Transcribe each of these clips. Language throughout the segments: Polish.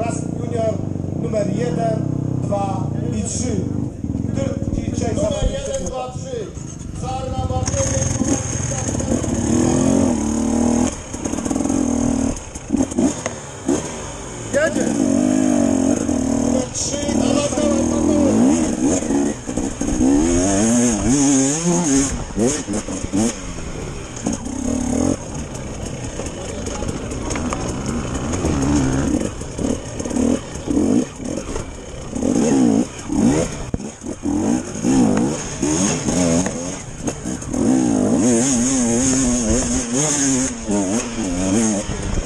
Klas junior numer 1, 2 i 3. Który dzisiaj Numer 1, 2, 3. Czarna Bartłomiej. Jedzie! Numer 3. Dawaj, dawaj, dawaj. you.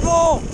bom.